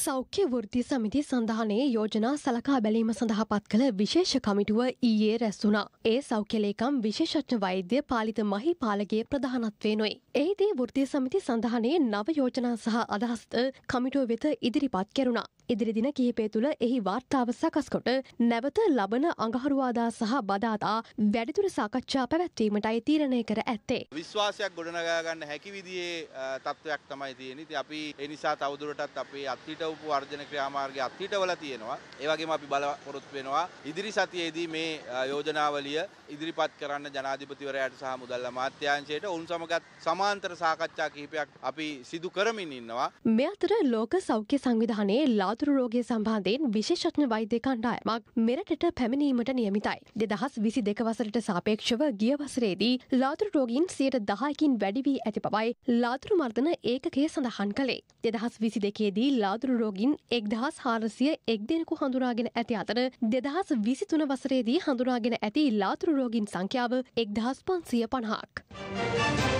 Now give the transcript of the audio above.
සෞඛ්‍ය වෘත්ති සමිති සඳහනේ යෝජනා සලකා බැලීම සඳහා පත් කළ විශේෂ කමිටුව ඊයේ රැස්වුණා. ඒ සෞඛ්‍යලේකම් විශේෂඥ වෛද්‍ය පාලිත මහිපාලගේ ප්‍රධානත්වයනුයි. එහිදී වෘත්තිය සමිති සඳහනේ නව යෝජනා සහ අදහස්ත කමිටුව වෙත ඉදිරිපත් කෙරුණා. ඉදිරිදින කිහිපේ තුළ එහි වාර්තාව සකස්කොට නැවත ලබන අඟහරුවාදා සහ බදාතා වැඩිතුර සාකච්ඡා පැවැත්වීමටයි තීරණය කර ඇත්තේ. විශ්වාසයක් ගොඩනගාගන්න හැකි විදියේ තත්ත්වයක් තමයි තියෙන ඉතින් අපි ඒ නිසා තවදුරටත් අපේ අත්හිටවපු වර්ජන ක්‍රියාමාර්ගය අත්හිටවල තියෙනවා. ඒ වගේම අපි බලාපොරොත්තු වෙනවා ඉදිරි සතියේදී මේ යෝජනාවලිය ඉදිරිපත් කරන්න ජනාධිපතිවරයාට සහ මුදල් අමාත්‍යාංශයට ඔවුන් සමගත් සමාන්තර සාකච්ඡා කිහිපයක් අපි සිදු කරමින් ඉන්නවා. මේ අතර ලෝක සෞඛ්‍ය සංවිධානයේ ලාතුරු රෝගය සම්බන්ධයෙන් විශේෂඥ වෛද්‍ය කණ්ඩායමක් මෙරටට පැමිණීමට නියමිතයි. දෙදහස් විසි දෙක වසරට සාපේක්ෂව ගිය වසරේදී ලාතුරු රෝගීන් සියට දහයකින් වැඩි වී ඇති බවයි ලාතුරු මර්ධන ඒකකය සඳහන් කළේ. දෙදහස් විසි දෙකේදී ලාතුරු රෝගින් එක්දහස් හාරසිය එක් දෙනෙකු හඳුනාගෙන ඇති අතර දෙදහස් විසි තුන වසරේදී හඳුනාගෙන ඇති ලාතුරු රෝගින් සංඛ්‍යාව එක්දහස් පන්සිය පණහක්.